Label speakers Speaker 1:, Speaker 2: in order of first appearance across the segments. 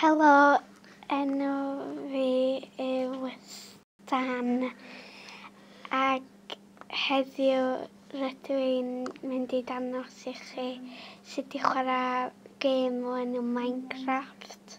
Speaker 1: Helo, enw fi yw Stan ac heddiw rydw i'n mynd i dangos i chi sut i chwarae gêm o enw Minecraft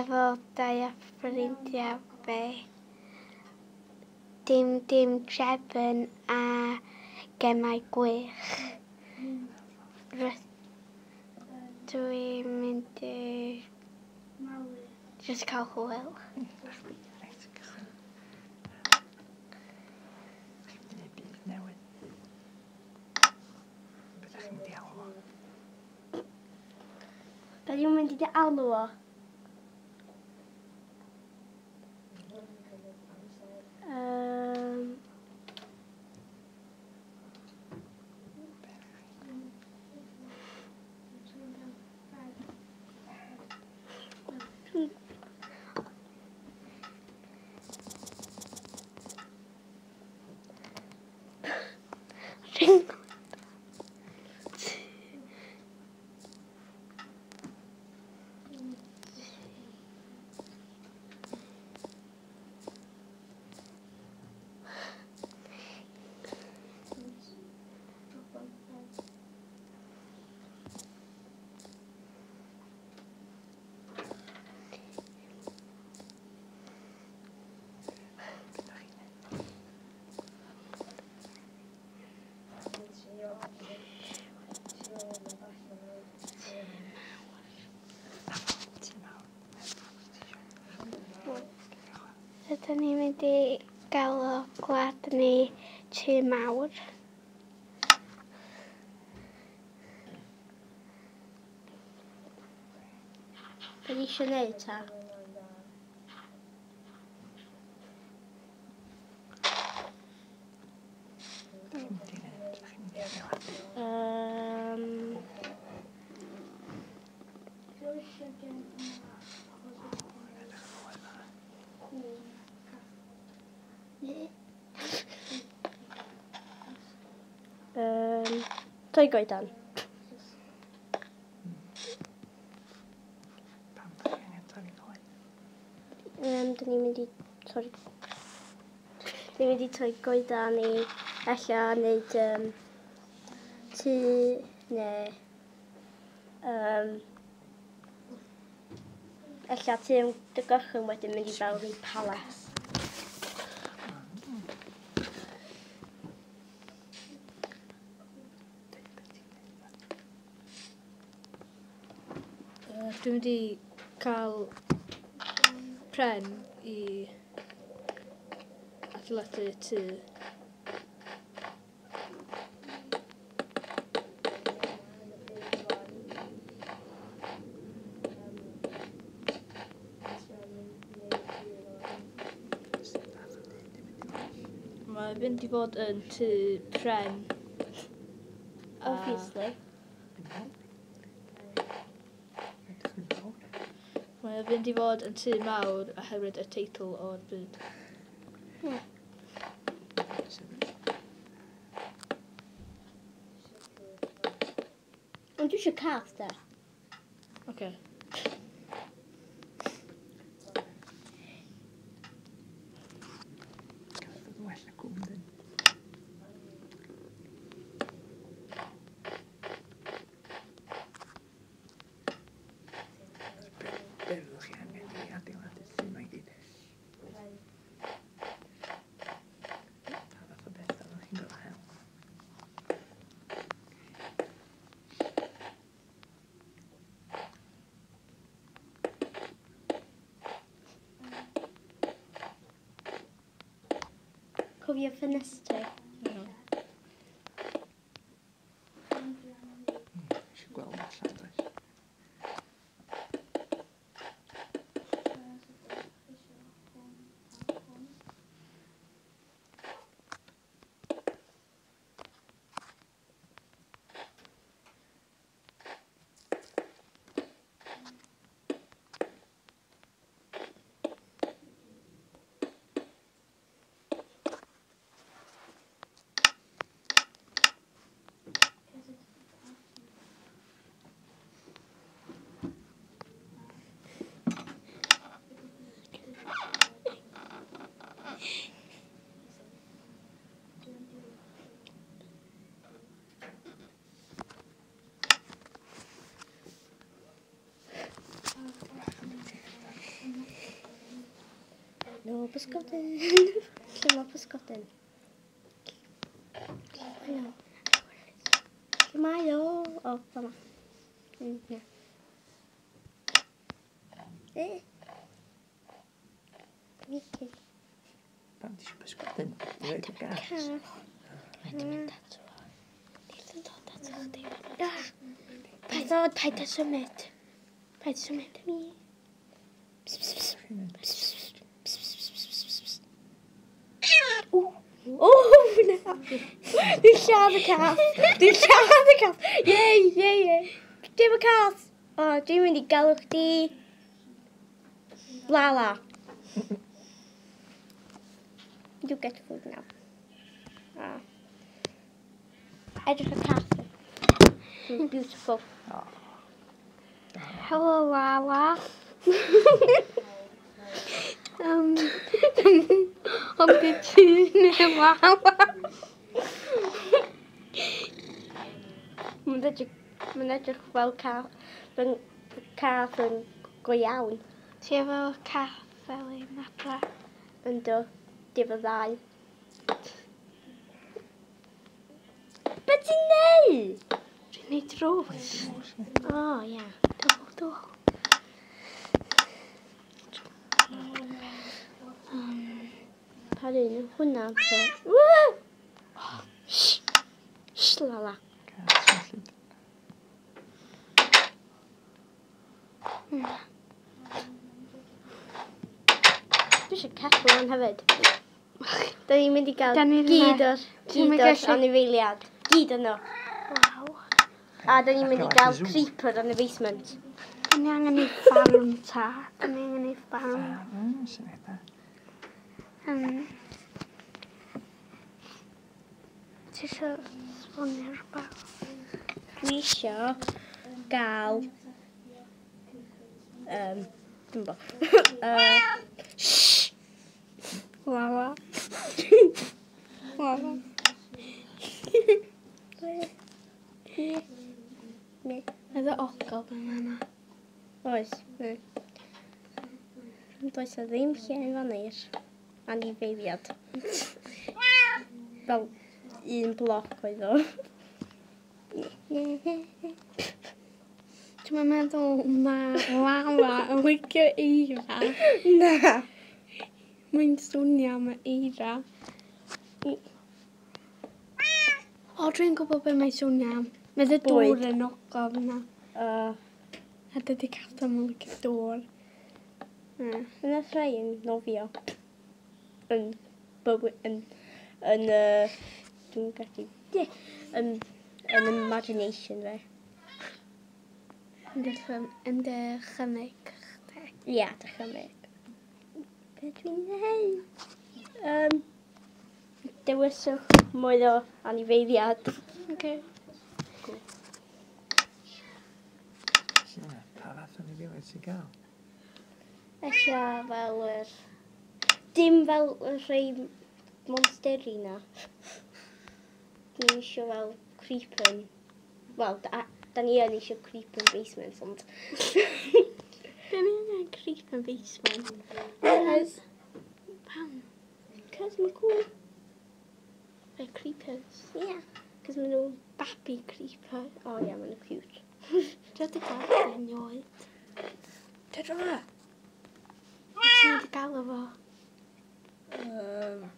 Speaker 1: efo dau o ffrindiau fi. Dim dim Jebyn a gemau gwych. Rydw i'n mynd i Just
Speaker 2: can't go out. Ben je met
Speaker 1: die de oude wedi gael o gwlad ni tri mawr.
Speaker 3: Be eisiau gwneud ta? Pwy goedan?
Speaker 2: Pam dych chi'n angen torri coed?
Speaker 3: Um, dyn ni'n mynd i Sorry. Dyn ni'n mynd i torri goedan i ella wneud um, tŷ neu... Um, ella tŷ yn dy gorchyn wedyn mynd i fewn i palace.
Speaker 4: Dwi'n mynd i cael pren i adeiladu tŷ.
Speaker 2: Mae'n mynd i fod
Speaker 4: yn tŷ pren.
Speaker 3: Obviously.
Speaker 4: Uh, fynd i fod yn tŷ mawr oherwydd y teitl o'r byd.
Speaker 3: Ond dwi eisiau cath da.
Speaker 2: Oce. Okay.
Speaker 3: cofio ffenestri. Muppet the Muppet Scotland. Hello. Smile. Oh, come on. Yeah. Eh. Mickey.
Speaker 1: Bam, did you
Speaker 3: push
Speaker 1: Scotland? You ready to go? Wait a minute, that's right.
Speaker 3: Little dot, that's all The kör kaff! Du kör kaff! Yay, yay, yay! Dim kaff! O, dwi'n mynd i galw La Lala. You get food now. Oh. Edrych y it. It's beautiful.
Speaker 1: Oh. Hello, Lala. Um, ond y ti neu lawa.
Speaker 3: Mae'n edrych fel cath. Mae'n cath yn go iawn.
Speaker 1: Ti efo cath fel un adra?
Speaker 3: do, dim y ddau. Be ti'n neud?
Speaker 1: Dwi'n neud drws.
Speaker 3: O, ia.
Speaker 1: Do,
Speaker 3: do. Karina, hwnna.
Speaker 2: Shlala.
Speaker 3: Dwi eisiau ceffl yn hefyd. Da ni'n mynd i gael gyd o'r gyd o'r anifeiliad. Gyd o'n nhw.
Speaker 1: Waw.
Speaker 3: A da ni'n mynd i gael creeper yn y basement.
Speaker 1: Da ni angen i ffarm ta. Da ni angen i ffarm.
Speaker 2: Ffarm, mm, sy'n eitha.
Speaker 1: Um, ti eisiau sbonio rhywbeth?
Speaker 3: Dwi eisiau gael... Um, Dwi'n bo. uh,
Speaker 1: Lala. Lala.
Speaker 3: Oedd
Speaker 1: y ogol yn yna.
Speaker 3: Oes. Mm. Does o ddim lle i fan eir anifeiliad. Fel un bloc oedd o.
Speaker 1: Dwi'n meddwl mae Lala yn licio Eira.
Speaker 3: Na.
Speaker 1: Mae'n swnio am Eira. O, dwi'n gwybod beth mae'n swnio am. Mae dy dŵr yn ogof yna.
Speaker 3: Uh.
Speaker 1: A dydy cadw yn licio dŵr. Na,
Speaker 3: yna rhai yn nofio yn bywyd, yn, yn, uh, dwi'n gallu, yn, yn imagination fe.
Speaker 1: Yn dy, yn dy chymig.
Speaker 3: Ia, dy chymig. Be dwi'n neud? Um, dewiswch mwy o anifeiliad.
Speaker 1: Okay.
Speaker 2: Cool. Ie, pa fath o'n i anifeiliad sy'n gael?
Speaker 3: Ella fel yr... Er dim fel y rhai monsteri na. Dwi'n eisiau fel creepin. Wel, da, da ni yn eisiau creepin basement, ond...
Speaker 1: da ni yn eisiau creepin basement.
Speaker 3: Cos...
Speaker 1: Pam?
Speaker 3: Cos mae'n cool.
Speaker 1: They're creepers.
Speaker 3: Yeah. Cos maen nhw'n
Speaker 1: babi creeper.
Speaker 3: O Oh yeah, maen nhw'n cute.
Speaker 1: Just a gael yn oed.
Speaker 2: Tedra!
Speaker 1: Ti'n galw fo?
Speaker 4: Um,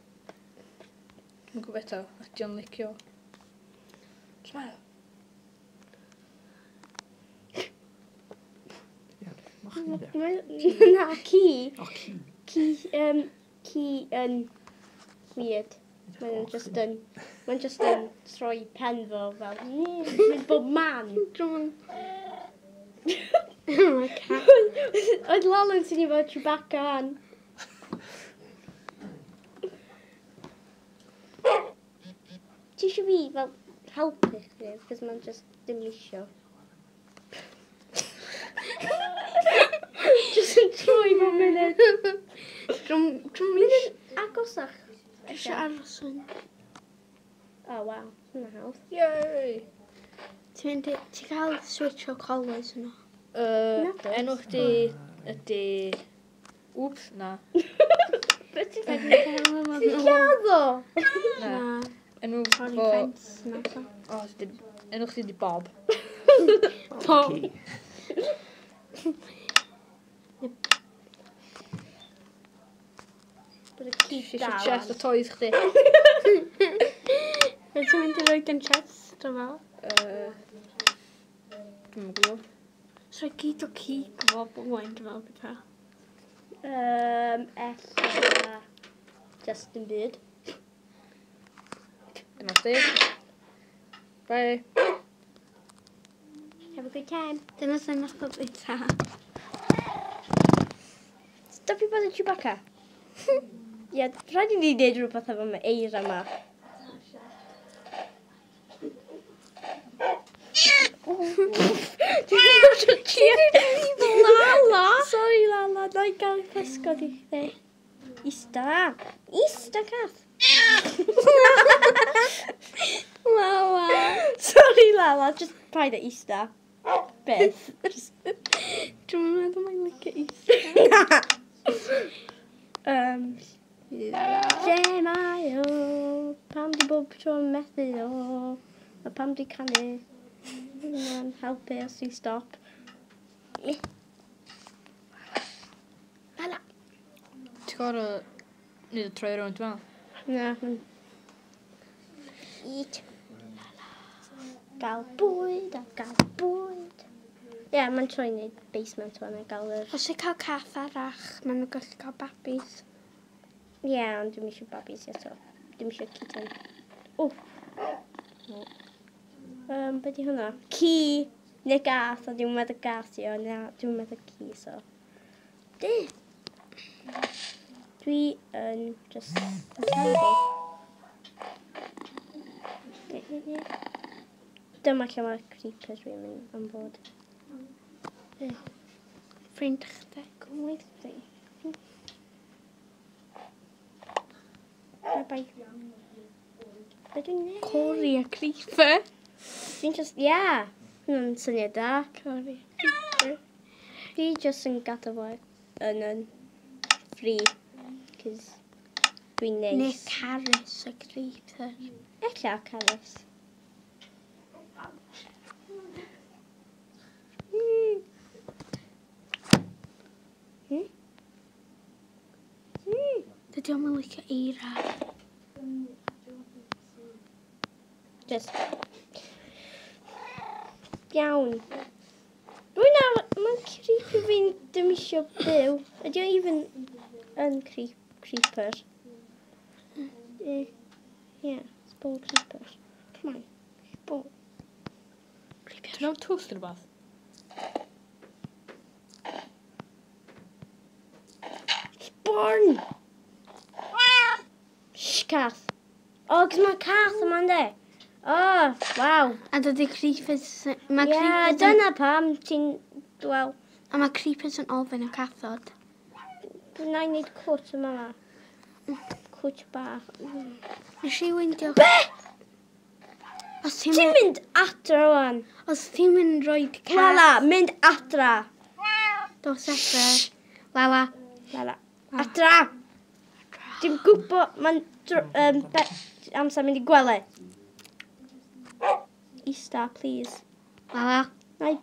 Speaker 4: Mae'n gwybod eto, ydy o'n licio.
Speaker 3: Smile. Na, ci.
Speaker 2: O, ci.
Speaker 3: Ci, um, ci yn weird. Mae'n just yn, mae'n just yn troi pen fo fel, mae'n bob man.
Speaker 1: Drwm. Oh my god.
Speaker 3: Oedd Lalon sy'n i fod Chewbacca fan. fi fel helpu chdi, cos mae'n just dim isio. just yn troi mewn munud. Trwm
Speaker 1: mis.
Speaker 3: Agosach.
Speaker 1: Eisiau aros yn.
Speaker 3: Oh, wow. Hwna hawdd.
Speaker 4: Yay!
Speaker 1: Ti'n cael switch o colwys yno?
Speaker 4: Uh, enw chdi ydy... Wps, na.
Speaker 3: Beth ti'n
Speaker 1: cael?
Speaker 3: Ti'n cael
Speaker 2: o?
Speaker 1: Na.
Speaker 2: Enw fo... O, enw chdi di Bob.
Speaker 1: Bob.
Speaker 3: Bydd y
Speaker 2: ci
Speaker 3: dal.
Speaker 2: Chest o toys chdi.
Speaker 1: Fe ti'n mynd i roi gen chest o fel?
Speaker 2: Dwi'n mynd gwybod.
Speaker 1: So gyd o ci gwybod bod wain dwi'n meddwl beth pa?
Speaker 3: Um, ella... Just byd.
Speaker 2: And chdi. Bye.
Speaker 3: Have a good time.
Speaker 1: Dyna sy'n eich bod bita.
Speaker 3: Stop i bod yn Chewbacca. Ie, rhaid i ni wneud rhywbeth efo mae eir yma. Dwi'n bod yn Chewbacca. Lala! Sorry Lala, na i gael cysgod i chdi. Ista! Ista cath! Lala. Sorry, Lala. Just pride at Easter. Beth.
Speaker 1: Dwi'n meddwl mae'n licio um, Easter.
Speaker 3: um, Lle mae o? Pam di bob tro'n methu o? A pam di canu? Mae'n helpu os i stop. Lala.
Speaker 2: Ti'n gorau... Nid y troi rownd, dwi'n meddwl.
Speaker 3: Na. Eat. Gael bwyd a gael bwyd. Ie, yeah, mae'n troi wneud basement fan a gael yr...
Speaker 1: Os i cael cath arach, maen nhw'n gallu cael babis.
Speaker 3: Ie, yeah, ond dwi'n eisiau babis eto. Dwi'n eisiau kitten. O! Um, be di hwnna? Ci! Neu gath, a dwi'n meddwl gath i o, na, dwi'n meddwl ci, so. Dit! dwi yn just yn Dyma lle mae'r creepers dwi'n mynd am bod.
Speaker 1: Ffrind chda,
Speaker 3: gwyth di. Bye bye. Be dwi'n neud?
Speaker 1: Cori a creeper.
Speaker 3: Dwi'n just, ia. Yeah. Hwna'n syniad da.
Speaker 1: Cori
Speaker 3: a creeper. Dwi just yn gadael fo yn yn free because dwi'n neis.
Speaker 1: Neu carys y greipr.
Speaker 3: Ella carys. Mm. Mm. Mm.
Speaker 1: Dydy o'm licio eira.
Speaker 3: Just. Iawn. Rwy'n ar... Mae'n creepy fi'n dim dymisio byw. Ydy o even yn creep creeper. Uh, mm. eh, yeah, it's ball creeper. Come on, ball. Creeper.
Speaker 2: Ti'n mewn twll rhywbeth?
Speaker 3: Spawn! Shh, cath. O, oh, cos mae cath yma ynddo. O, oh, waw.
Speaker 1: A dydy creepers... Mae
Speaker 3: yeah,
Speaker 1: creepers... Ie,
Speaker 3: dyna pam ti'n... Wel...
Speaker 1: A mae creepers yn ofyn y cathod.
Speaker 3: Na i wneud cwt yma yma cwt bach.
Speaker 1: Nes i wyndio...
Speaker 3: Be?
Speaker 1: Os ti'n
Speaker 3: ti
Speaker 1: mynd
Speaker 3: adra o'n?
Speaker 1: Os ti'n mynd roi cas...
Speaker 3: Lala, mynd adra.
Speaker 1: Dos adra. Lala.
Speaker 3: Lala. Ah. Adra. Dim gwybod mae'n um, amser mynd i gwely. Ista, please.
Speaker 1: Lala.
Speaker 3: Nai.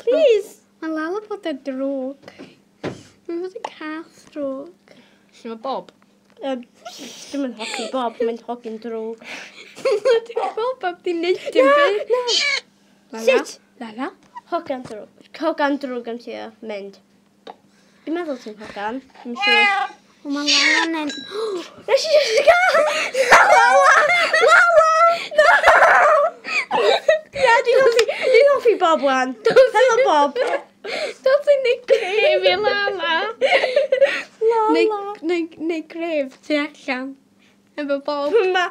Speaker 3: Please.
Speaker 1: Mae Lala bod y drwg. Mae'n bod y cath drwg.
Speaker 2: Lle mae Bob?
Speaker 3: Um, Dwi'n mynd hoci Bob, dwi'n mynd hoci'n drwg.
Speaker 1: Dwi'n gweld Bob di neud dim byd. Na, na.
Speaker 3: Sut?
Speaker 1: Lala?
Speaker 3: Hogan drwg. Hogan drwg am ti o mynd. Dwi'n meddwl ti'n hogan. Dwi'n siŵr.
Speaker 1: O, mae Lala'n yn...
Speaker 3: Nes i jyst gael! Lala! Lala! No! Ia, dwi'n hoffi, dwi'n hoffi Bob wan. Hello Bob.
Speaker 1: Dwi'n hoffi Nicky, mi Lala.
Speaker 3: Lala
Speaker 1: neu, neu gref tu allan. Efo bob...
Speaker 3: Ma...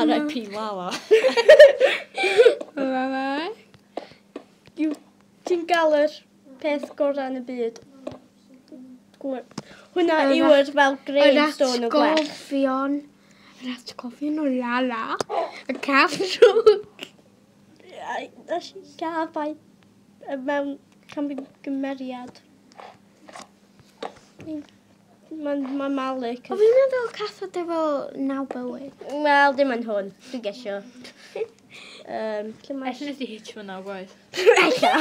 Speaker 2: R.I.P. Lala.
Speaker 1: Lala.
Speaker 3: Ti'n gael yr peth gorau yn y byd. Hwna yw yr fel gravestone o gwell.
Speaker 1: Yr atgofion. Yr atgofion o Lala. Y caf drwg.
Speaker 3: Nes i gafau mewn cymeriad. Thank you. Mae'n ma malu.
Speaker 1: O fi'n meddwl cathod efo naw bywyd.
Speaker 3: Wel, dim yn hwn. Dwi'n gesio. um, lle
Speaker 4: Ella nes i hitch fy naw gwaith.
Speaker 3: Ella.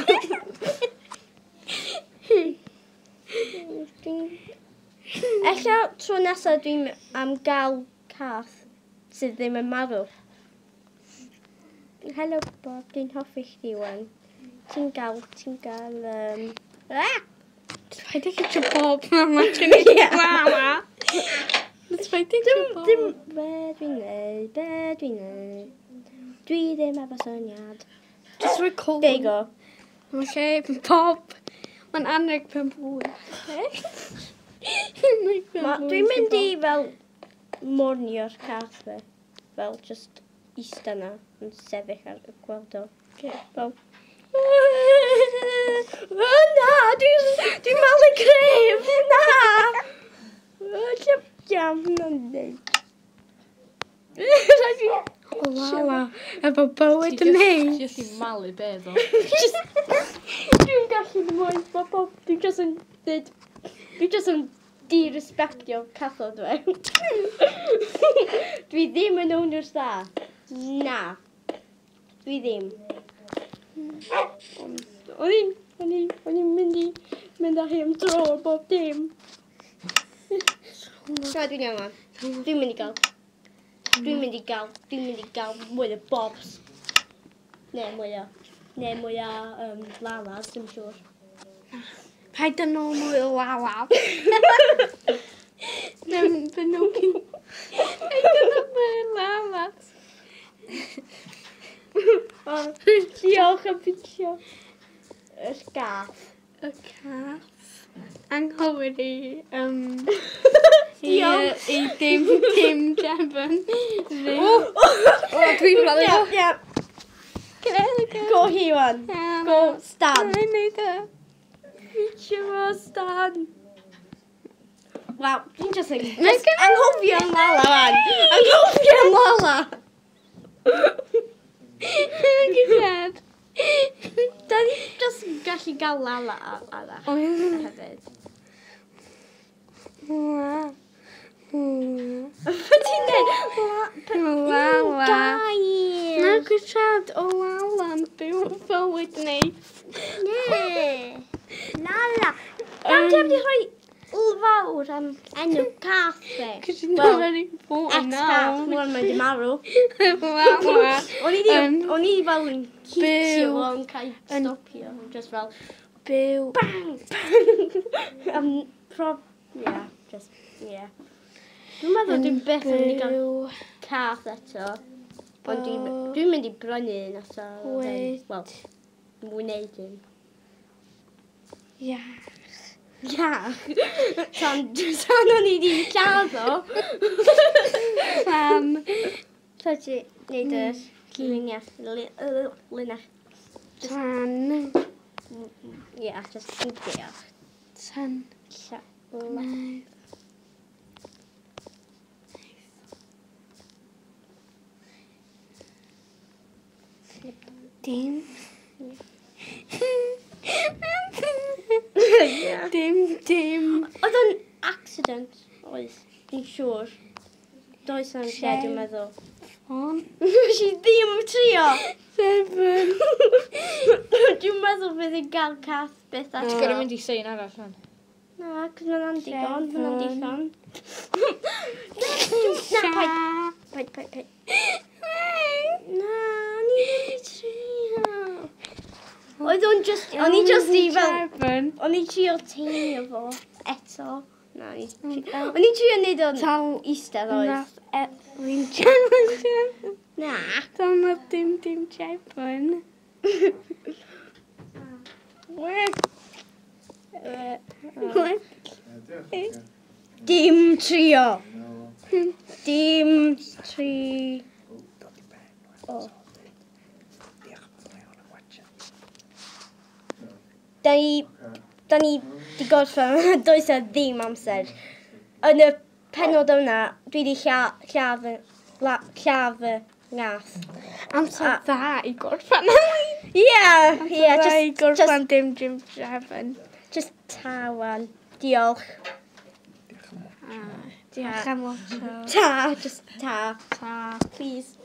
Speaker 3: Ella tro nesaf dwi'n am gael cath sydd ddim yn marw. Helo Bob, dwi'n hoffi chdi wan. Ti'n gael, ti'n gael... Um... Ah!
Speaker 1: Paid i gytio bob mewn mae gen
Speaker 3: i
Speaker 1: mama. Paid i
Speaker 3: gytio
Speaker 1: bob.
Speaker 3: Dim, be dwi'n neud, be dwi'n neud. Dwi ddim efo syniad.
Speaker 1: Just record.
Speaker 3: There you go.
Speaker 1: Okay, bob. Mae'n anreg pen
Speaker 3: bwy. Dwi'n mynd i fel mornio'r cath fe. Fel just eista na yn sefyll ar y gweld o.
Speaker 1: Okay.
Speaker 3: Fel, Na, dwi'n mal y gref, na. Llep iawn yn
Speaker 1: dweud. Wala, efo bywyd yn
Speaker 4: ei. Jyst i'n malu beth o.
Speaker 3: Dwi'n gallu mwyn bob, Dwi'n jyst yn dweud... Dwi'n jyst yn di-respectio cathod fe. Dwi ddim yn owners dda. Na. Dwi ddim. O'n i'n, o'n i'n, o'n i'n mynd i, mynd â hi am dro o bob dim. Na, dwi'n iawn man. Dwi'n mynd i gael. Dwi'n mynd i gael, dwi'n mynd i gael mwy o bobs. Ne, mwy o, ne, mwy o um, lalas, dwi'n siŵr.
Speaker 1: Paid yn ôl mwy o lalas. Neu, byn nhw gyn... Paid yn ôl mwy o
Speaker 3: lalas. Diolch am fideo. Y gaff.
Speaker 1: Y caff. Anghywir i... Um,
Speaker 3: Diolch.
Speaker 1: I, dim, dim Jefn.
Speaker 3: O, dwi'n rhaid i Ie, ie.
Speaker 1: Go
Speaker 3: hi, wan. Go, Stan.
Speaker 1: Mae'n neud e.
Speaker 3: Fideo fo, Stan. Wel, dwi'n just yn... Anghofio am Lala, wan. Anghofio am Lala.
Speaker 1: Gyfeb.
Speaker 3: Da ni just gallu gael lala arall hefyd. Fy ti'n dweud?
Speaker 1: Lala.
Speaker 3: Gair.
Speaker 1: Na gwrdd o lala yn byw yn fywyd ni.
Speaker 3: Ne. Lala. Nawr dwi'n rhoi o fawr am enw cath fi.
Speaker 1: Cys
Speaker 3: i'n
Speaker 1: well, very important now.
Speaker 3: Ex-cath, mwyn mae'n marw.
Speaker 1: Wel,
Speaker 3: O'n i di o'n i fel yn cutio o'n cael stopio. Just fel,
Speaker 1: byw.
Speaker 3: Bang! Bang! um, prob... Yeah, just, yeah. Dwi'n meddwl dwi'n beth yn mynd i gael cath eto. Ond dwi'n mynd i brynu un eto.
Speaker 1: Wait.
Speaker 3: Wel, mwy neud un.
Speaker 1: Yeah
Speaker 3: iach. Tan, tan o'n i wedi lladd
Speaker 1: um,
Speaker 3: so ti wneud y mm. luniau, lunach.
Speaker 1: Tan.
Speaker 3: Ie, just yn diolch.
Speaker 1: Tan. Llawn. Dim. yeah. Dim, dim.
Speaker 3: Oedd o'n accident, Oes. yn siŵr. Does am lle, dwi'n meddwl.
Speaker 1: On.
Speaker 3: si ddim trio.
Speaker 1: Seven.
Speaker 3: dwi'n meddwl fydd yn gael cath beth at.
Speaker 4: Ti'n gorau mynd i sein arall fan?
Speaker 3: Na, cos mae'n andigon, mae'n andigon. Na, paid. Paid, paid, paid. Na, ni'n mynd i trio. Oedd o'n just... O'n i just i fel... O'n i trio teimio fo. Eto. Na, o'n i trio neud o'n
Speaker 1: Tal...
Speaker 3: eistedd oedd.
Speaker 1: E, Nath Edwin Jefferson.
Speaker 3: Na.
Speaker 1: Tal na dim dim Jefferson.
Speaker 3: Dim trio. Dim tri... O. da ni, da ni di gorffen, does e ddim amser. Yn y penod yna, dwi di lladd, lladd, lladd nath.
Speaker 1: Amser dda i gorffen.
Speaker 3: Ie, ie.
Speaker 1: Dda i gorffen dim Jim Jefn.
Speaker 3: Just tawan. Diolch.
Speaker 2: Diolch
Speaker 1: am lot.
Speaker 3: Ta, just ta.
Speaker 1: Ta.
Speaker 3: Please.